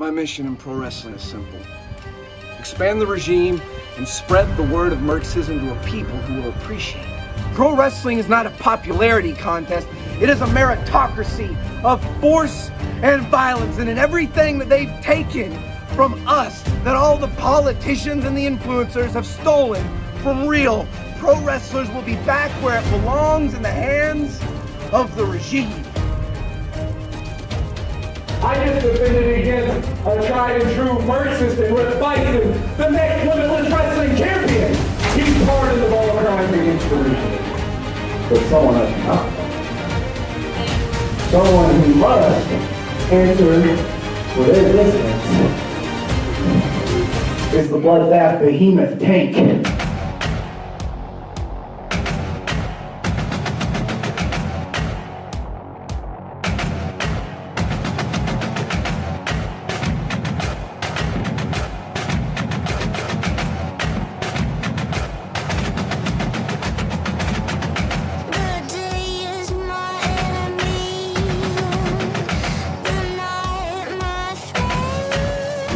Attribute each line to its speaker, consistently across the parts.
Speaker 1: My mission in pro wrestling is simple expand the regime and spread the word of Marxism to a people who will appreciate it. Pro wrestling is not a popularity contest, it is a meritocracy of force and violence. And in everything that they've taken from us, that all the politicians and the influencers have stolen from real pro wrestlers will be back where it belongs in the hands of the regime.
Speaker 2: I just defended a tried and true Marxist and Rick Bison, the next limitless wrestling champion. He's part of the ball crimes against the regime. But someone to talk. Someone who must answer for their distance is the bloodbath behemoth tank.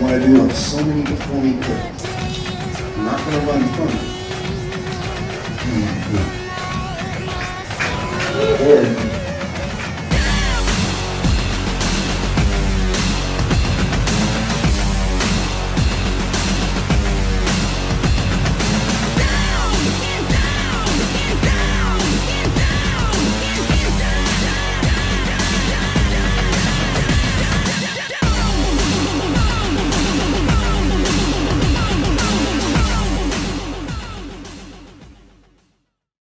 Speaker 3: What I do on so many before me clips. I'm not gonna run from it. Mm. Or